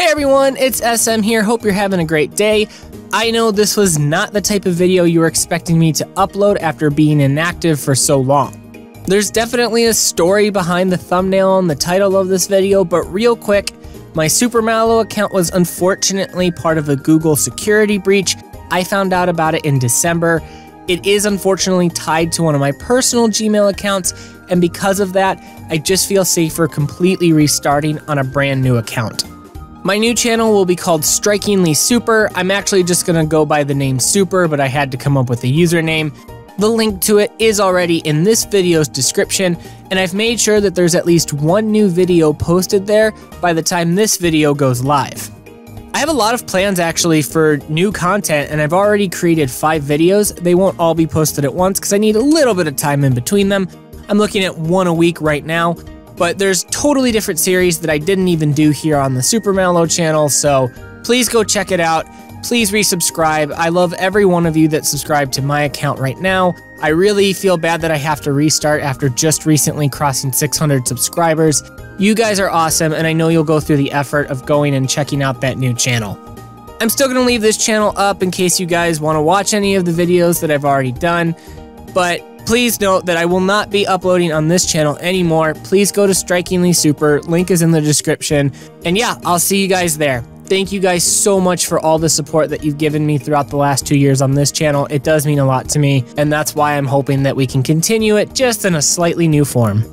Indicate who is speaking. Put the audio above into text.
Speaker 1: Hey everyone, it's SM here. Hope you're having a great day. I know this was not the type of video you were expecting me to upload after being inactive for so long. There's definitely a story behind the thumbnail and the title of this video, but real quick, my Super Mallow account was unfortunately part of a Google security breach. I found out about it in December. It is unfortunately tied to one of my personal Gmail accounts, and because of that, I just feel safer completely restarting on a brand new account. My new channel will be called Strikingly Super. I'm actually just gonna go by the name Super, but I had to come up with a username. The link to it is already in this video's description, and I've made sure that there's at least one new video posted there by the time this video goes live. I have a lot of plans actually for new content, and I've already created five videos. They won't all be posted at once because I need a little bit of time in between them. I'm looking at one a week right now, but there's totally different series that I didn't even do here on the Super Mallow channel, so please go check it out. Please resubscribe. I love every one of you that subscribe to my account right now. I really feel bad that I have to restart after just recently crossing 600 subscribers. You guys are awesome, and I know you'll go through the effort of going and checking out that new channel. I'm still going to leave this channel up in case you guys want to watch any of the videos that I've already done, but Please note that I will not be uploading on this channel anymore. Please go to Strikingly Super. Link is in the description. And yeah, I'll see you guys there. Thank you guys so much for all the support that you've given me throughout the last two years on this channel. It does mean a lot to me, and that's why I'm hoping that we can continue it just in a slightly new form.